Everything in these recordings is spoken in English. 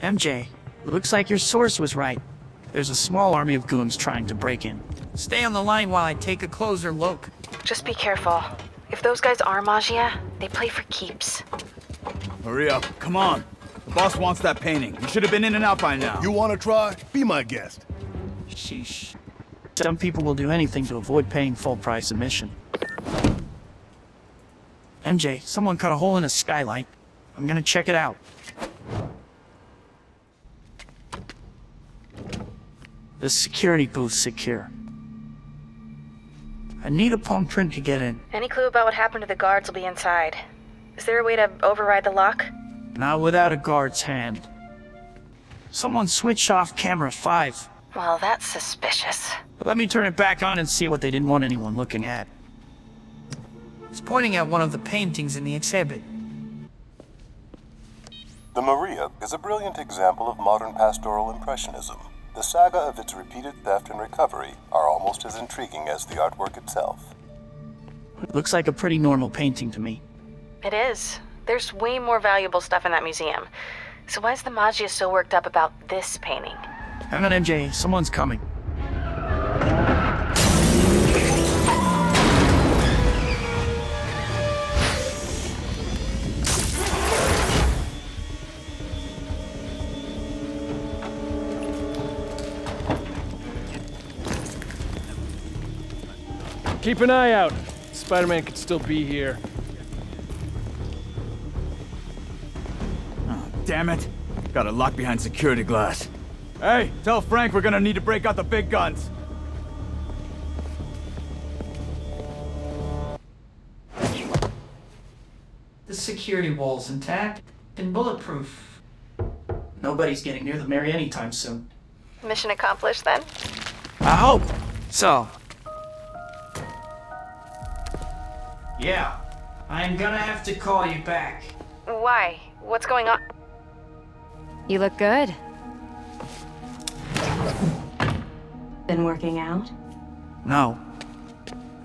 MJ, looks like your source was right. There's a small army of goons trying to break in. Stay on the line while I take a closer look. Just be careful. If those guys are Maggia, they play for keeps. Hurry up, come on. The boss wants that painting. You should have been in and out by now. You wanna try? Be my guest. Sheesh. Some people will do anything to avoid paying full price admission. MJ, someone cut a hole in a skylight. I'm gonna check it out. The security booth's secure. I need a palm print to get in. Any clue about what happened to the guards will be inside. Is there a way to override the lock? Not without a guard's hand. Someone switched off camera 5. Well, that's suspicious. Let me turn it back on and see what they didn't want anyone looking at. It's pointing at one of the paintings in the exhibit. The Maria is a brilliant example of modern pastoral impressionism. The saga of its repeated theft and recovery are almost as intriguing as the artwork itself. It looks like a pretty normal painting to me. It is. There's way more valuable stuff in that museum. So why is the Maggia so worked up about this painting? Hang on, MJ. Someone's coming. Keep an eye out. Spider-Man could still be here. Oh, damn it. Got a lock behind security glass. Hey, tell Frank we're gonna need to break out the big guns. The security wall's intact and bulletproof. Nobody's getting near the Mary anytime soon. Mission accomplished then? I hope. So. Yeah. I'm gonna have to call you back. Why? What's going on? You look good. Been working out? No.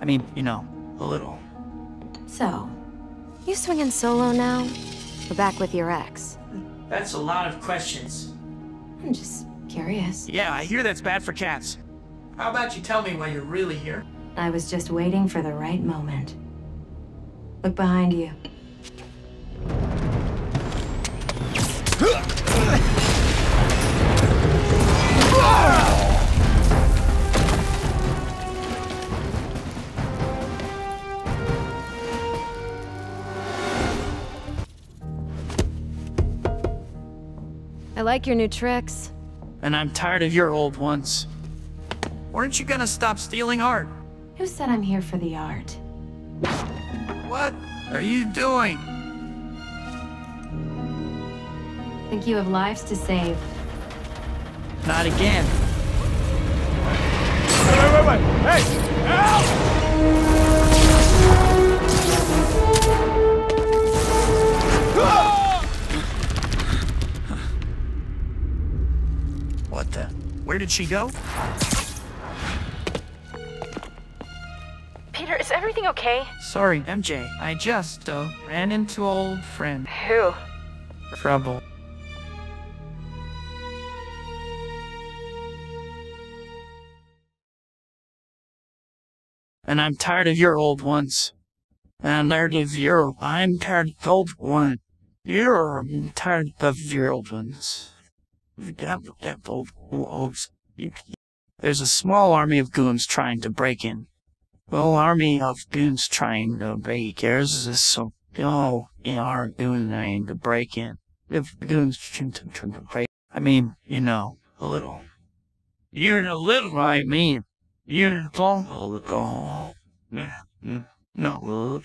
I mean, you know, a little. So, you swinging solo now? Or back with your ex? That's a lot of questions. I'm just curious. Yeah, I hear that's bad for cats. How about you tell me why you're really here? I was just waiting for the right moment. Look behind you. I like your new tricks. And I'm tired of your old ones. Weren't you gonna stop stealing art? Who said I'm here for the art? What are you doing? Think you have lives to save. Not again. Wait, wait, wait, wait! Hey! Help! What the? Where did she go? Peter, is everything okay? Sorry, MJ. I just, uh, ran into old friend. Who? Trouble. And I'm tired of your old ones. And I'm tired of your, I'm tired of old one. You're tired of your old ones. There's a small army of goons trying to break in. Well, army of goons trying to break. There's this so oh, you are doing to break in. If goons trying to break, I mean, you know, a little. You're in a little. I mean, you're a little. No,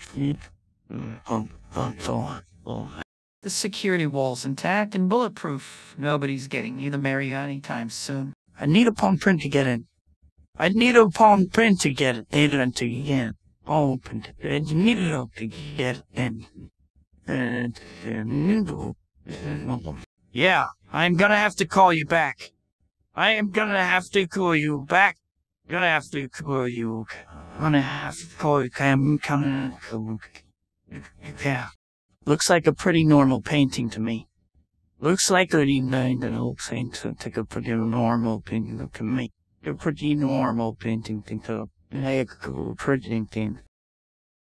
the security wall's intact and bulletproof. Nobody's getting you the Mary anytime soon. I need a palm print to get in. I need a palm print to get it in to get. Open. I need it to get in. And, and, yeah, I'm gonna have to call you back. I am gonna have to call you back. Gonna have to call you. Gonna have to call you. I'm coming. Yeah. Looks like a pretty normal painting to me. Looks like a old thing to take a pretty normal painting to a pretty normal painting to make a pretty thing.